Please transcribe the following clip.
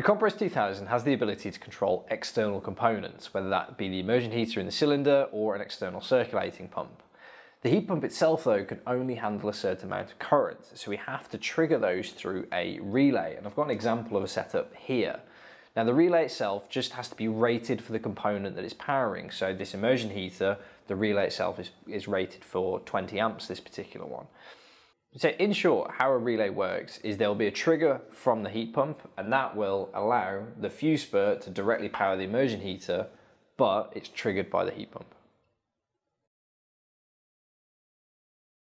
The Compress 2000 has the ability to control external components, whether that be the immersion heater in the cylinder or an external circulating pump. The heat pump itself though can only handle a certain amount of current, so we have to trigger those through a relay. And I've got an example of a setup here. Now the relay itself just has to be rated for the component that it's powering. So this immersion heater, the relay itself is, is rated for 20 amps, this particular one. So in short, how a relay works is there'll be a trigger from the heat pump and that will allow the fused spur to directly power the immersion heater, but it's triggered by the heat pump.